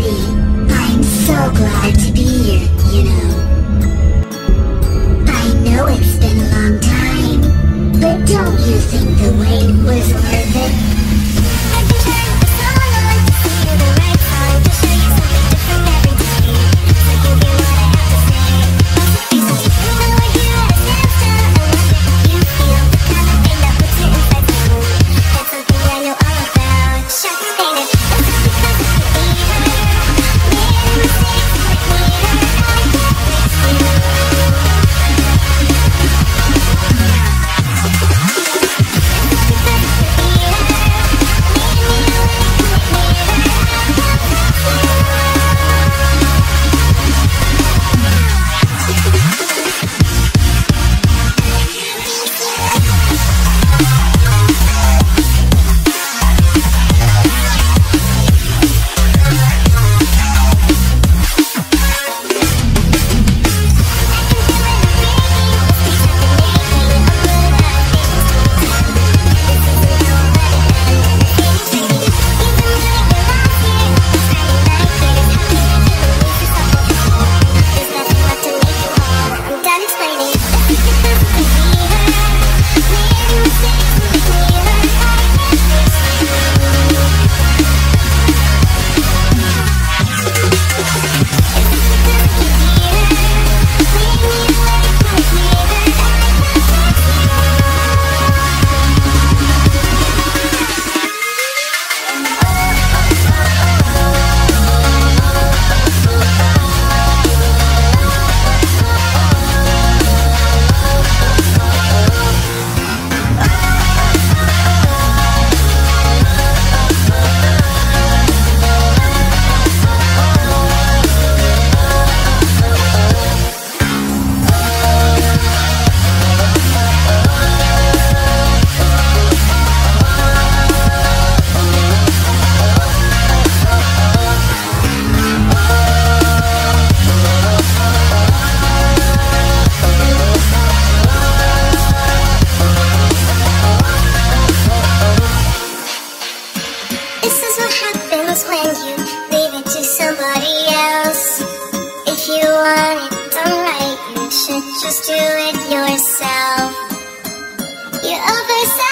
party. I'm so glad to be here, you know. I know it's been a long time, but don't you think the wait was worth it? want it done right, you should just do it yourself. You oversaw.